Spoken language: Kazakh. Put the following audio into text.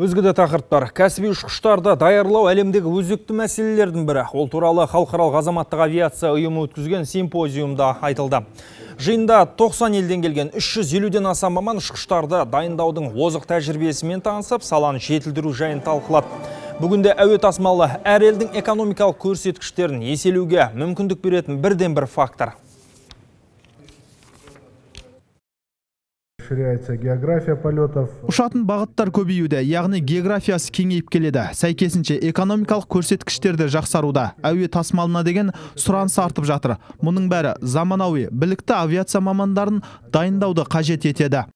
Өзге де тақырыптар. Кәсіби ұшқыштарды даярлау әлемдегі өзекті мәселелердің бірі. Ол туралы халықаралық азаматтық авиация ұйымы өткізген симпозиумда айтылды. Жиында 90 елден келген 350-ден аса маман ұшқыштарды дайындаудың озық тәжірибесімен танысып, саланы жетілдіру жайын талқылады. Бүгінде әуе тасымалы әр елдің экономикалық көрсеткіштерін еселеуге мүмкіндік беретін бірден бір фактор. Расширяется география полетов. Ұшатын бағыттар көбеюде, яғни географиясы кеңейіп келеді. Сәйкесінше экономикалық көрсеткіштерді жақсаруда. Әуе тасымалына деген сұраныс артып жатыр. Мұның бәрі заманауи, білікті авиация мамандарын дайындауды қажет етеді.